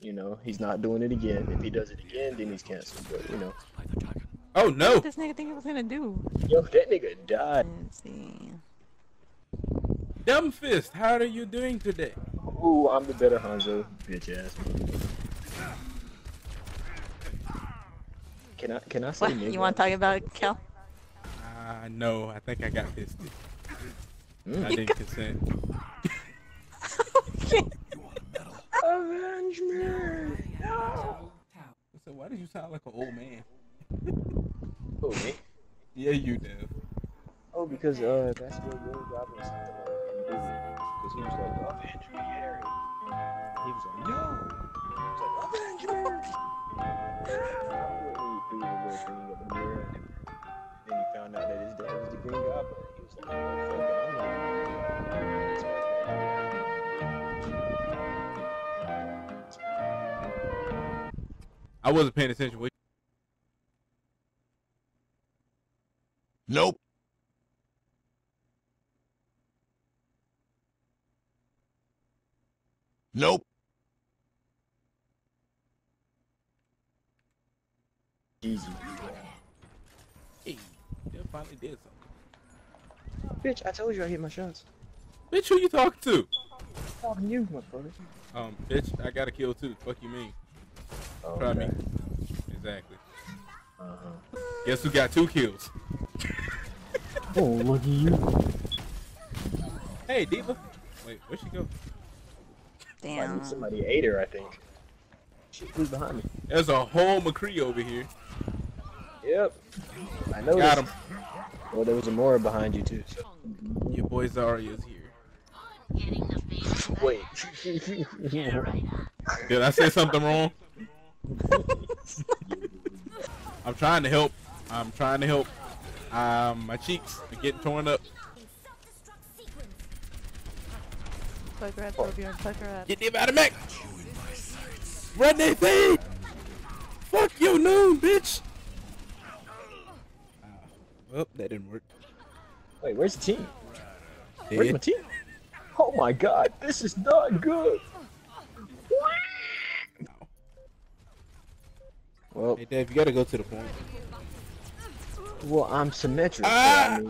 You know, he's not doing it again. If he does it again, then he's canceled. But you know, Oh no! What this nigga think he was gonna do? yo, that nigga died. Let's see. Doomfist, how are you doing today? Ooh, I'm the better Hanzo, bitch ass. Can I can I say What? nigga? You want to talk about Kel? Uh, no, I think I got fisted. Mm. I didn't consent. Me! No! So why did you sound like an old man? Oh me? Yeah, you do. Oh, because uh, that's what Will Goblin sounded like in the movie. Because he was like, avenge me, Harry. He was like, no. He was like, avenge me. He threw the little thing at the mirror, and then he found out that his dad was the Green Goblin. He was like, I wasn't paying attention. What- Nope. Nope. Easy. Hey, they finally did something. Bitch, I told you I hit my shots. Bitch, who you talking to? Talking to you, motherfucker. Um, bitch, I got a kill too. Fuck you mean? Oh, Try me. Exactly. Uh-huh. Guess who got two kills? Oh, look at you. Hey, D.Va. Wait, where'd she go? Damn. Somebody ate her, I think. She who's behind me. There's a whole McCree over here. Yep. I know. Got him. Well, there was a Moira behind you too. So. Your boy Zarya's here. Wait. Did I say something wrong? I'm trying to help. I'm trying to help. Um, my cheeks are getting torn up. Fuck her up, Torbjorn. Fuck her. Get them out of mech. Run they thing. Fuck you, noon, bitch. Ah, well, that didn't work. Wait, where's the team? Where's my team? Oh my god, this is not good. Well, Hey, Dave, you gotta go to the point. well, I'm Symmetra. so Ah! I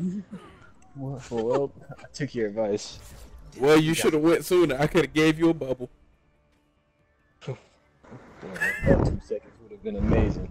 mean- well, well, I took your advice. Well, you should have went sooner. I could have gave you a bubble. That two seconds would have been amazing.